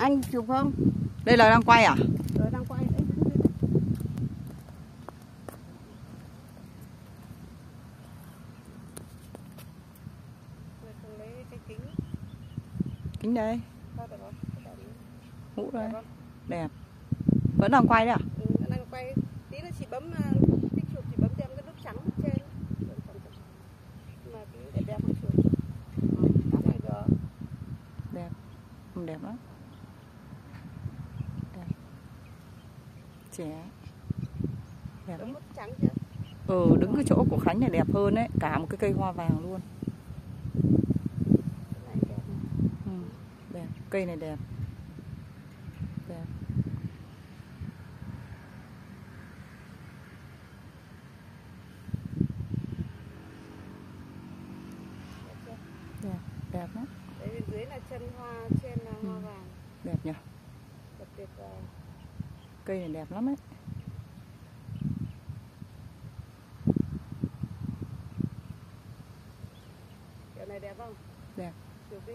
Anh chụp không? Đây là đang quay à? Rồi đang quay đấy. Rồi tôi lấy cái kính. Kính đây, mũ đây. Đẹp? Đẹp. Vẫn đang quay đấy à? Ừ, đang quay. Tí nữa chị bấm à, thích chụp chị bấm cho em cái nút trắng ở trên. Mà tí để đẹp không chụp. Đẹp. Đẹp lắm. Đẹp. Trẻ. Đẹp nút trắng chưa? Ừ, đứng cái chỗ của Khánh này đẹp hơn đấy. Cả một cái cây hoa vàng luôn. Ừ, đẹp. Cây này đẹp. Đẹp. Đẹp? Đẹp. Lắm. Đấy dưới là chân hoa, trên là hoa Ừ. vàng. Đẹp nhỉ? Đẹp tuyệt vời. Cây này đẹp lắm ấy. Kiểu này đẹp không? Đẹp. Chụp đi.